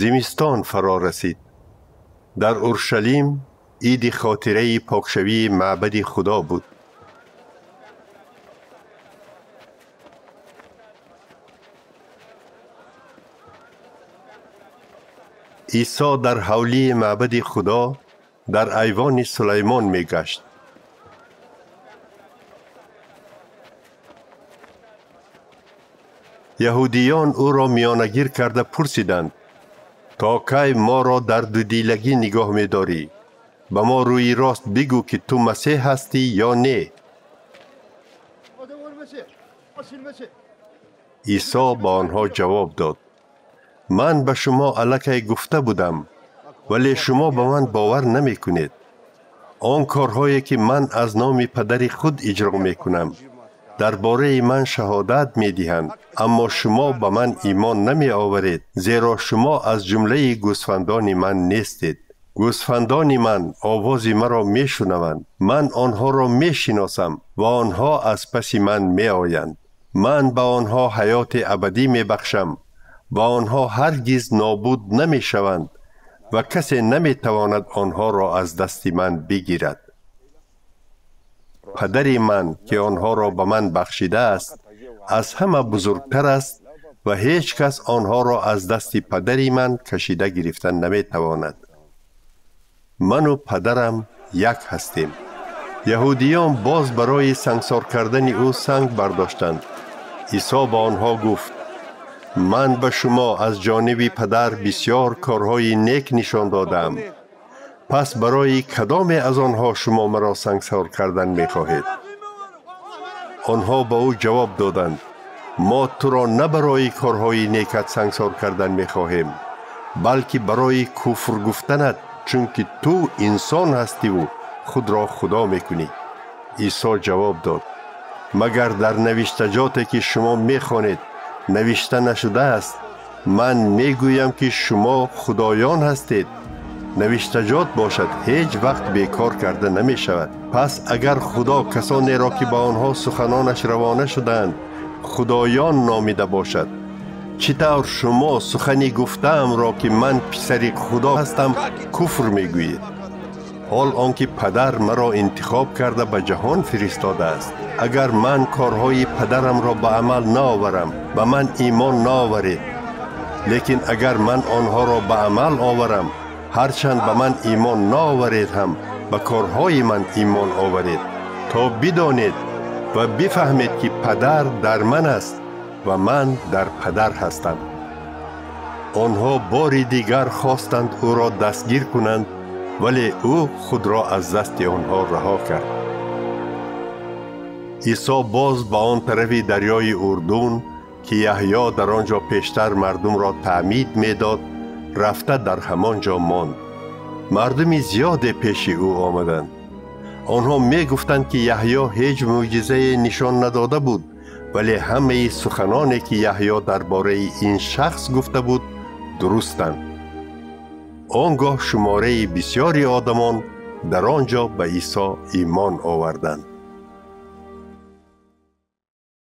зимистон фаро расид дар уршалим иди хотираи покшавии маъбади худо буд исо дар ҳавлии маъбади худо дар айвони сулаймон мегашт яҳудиён ӯро миёнагир карда пурсиданд то кай моро дар дудилагӣ нигоҳ медорӣ ба мо рӯи рост бигӯ ки ту масеҳ ҳастӣ ё не исо ба онҳо ҷавоб дод ман ба шумо аллакай гуфта будам вале шумо ба ман бовар намекунед он корҳое ки ман аз номи падари худ иҷро мекунам дар бораи ман шаҳодат медиҳанд аммо шумо ба ман имон намеоваред зеро шумо аз ҷумлаи гӯсфандони ман нестед. Гӯсфандони ман овози маро мешунаванд. Ман онҳоро мешиносам ва онҳо аз паси ман меоянд. Ман ба онҳо ҳаёти абадӣ мебахшам ва онҳо ҳаргиз нобуд намешаванд ва касе наметавонад онҳоро аз дасти ман бигирад падари ман ки онҳоро ба ман бахшидааст аз ҳама бузургтар аст ва ҳеҷ кас онҳоро аз дасти падари ман кашида гирифта наметавонад. Ману падарам як ҳастем. Яҳудиён боз барои сангсор кардани ӯ санг бардоштанд. Исо ба онҳо гуфт ман ба шумо аз ҷониби падар бисьёр корҳои нек нишон додаам пас барои кадоме аз онҳо шумо маро сангсор кардан мехоҳед? Онҳо ба ӯ ҷавоб доданд мо туро на барои корҳои некат сангсор кардан мехоҳем балки барои куфр гуфтанат чунки ту инсон ҳастиву худро худо мекунӣ? Исо ҷавоб дод магар дар навиштаҷоте ки шумо мехонед навишта нашудааст? Ман мегӯям ки шумо худоён ҳастед навиштаҷот бошад ҳеҷ вақт бекор карда намешавад. Пас агар худо касонеро ки ба онҳо суханонаш равона шудаанд худоён номида бошад. Чӣ тавр шумо сухани гуфтаамро ки ман писари худо ҳастам куфр мегӯед. Ҳол он ки падар маро интихоб карда ба ҷаҳон фиристодааст агар ман корҳои падарамро ба амал наоварам ба ман имон наоваред. Лекин агар ман онҳоро ба амал оварам ҳарчанд ба ман имон наоваред ҳам ба корҳои ман имон оваред. То бидонед ва бифаҳмед ки падар дар ман аст ва ман дар падар ҳастам. Онҳо бори дигар хостанд ӯро дастгир кунанд вале ӯ худро аз дасти онҳо раҳо кард. Исо боз ба он тарафи дарёи урдун ки яҳьё дар он ҷо пештар мардумро таъмид медод рафта дар ҳамон ҷо монд. Мардуми зиёде пеши ӯ омаданд. Онҳо мегуфтанд ки яҳьё ҳеҷ мӯъҷизае нишон надода буд вале ҳамаи суханоне ки яҳьё дар бораи ин шахс гуфта буд дурустанд. Он гоҳ шумораи бисьёри одамон дар он ҷо ба исо имон оварданд